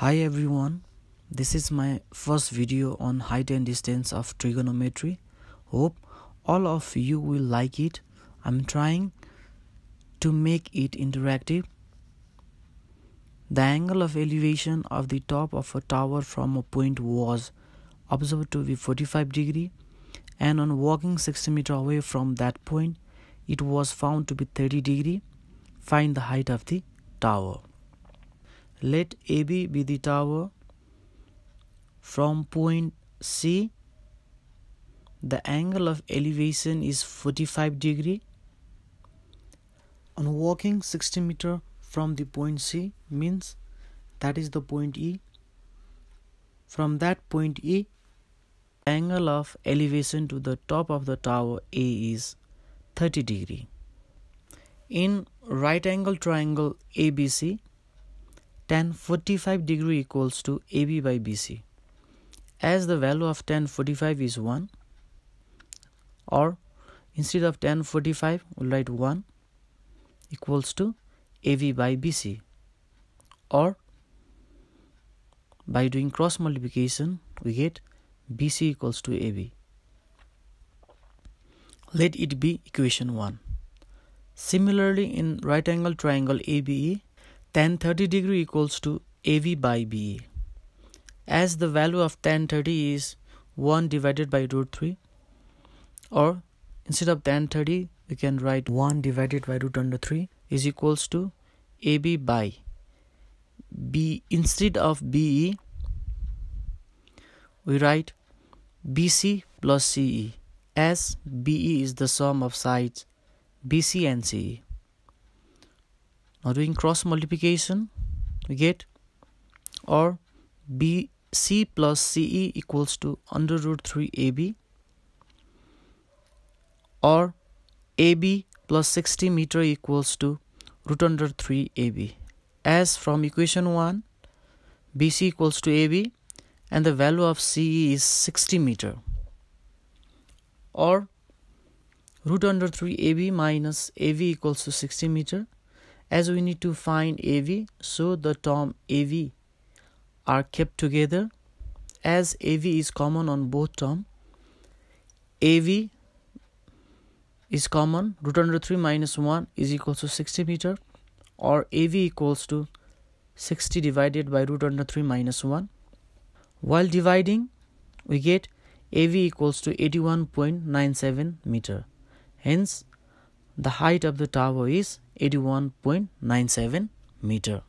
Hi everyone, this is my first video on height and distance of trigonometry. Hope all of you will like it. I'm trying to make it interactive. The angle of elevation of the top of a tower from a point was observed to be 45 degree and on walking 60 meter away from that point it was found to be 30 degree. Find the height of the tower. Let AB be the tower from point C. The angle of elevation is 45 degree. On walking 60 meter from the point C means that is the point E. From that point E, angle of elevation to the top of the tower A is 30 degree. In right angle triangle ABC, tan 45 degree equals to AB by BC. As the value of tan 45 is 1 or instead of tan 45 we'll write 1 equals to AB by BC or by doing cross multiplication we get BC equals to AB. Let it be equation 1. Similarly in right angle triangle ABE tan 30 degree equals to AB by BE. As the value of tan 30 is 1 divided by root 3 or instead of tan 30 we can write 1 divided by root under 3 is equals to AB by B instead of BE we write BC plus CE as BE is the sum of sides BC and CE. Now doing cross multiplication, we get or BC plus CE equals to under root 3 AB or AB plus 60 meter equals to root under 3 AB. As from equation 1, BC equals to AB and the value of CE is 60 meter. Or root under 3 AB minus AB equals to 60 meter as we need to find AB so the term AB are kept together. As AB is common on both term AB is common root under 3 minus 1 is equal to 60 meter or AB equals to 60 divided by root under 3 minus 1 while dividing we get AB equals to 81.97 meter. Hence the height of the tower is 81.97 meter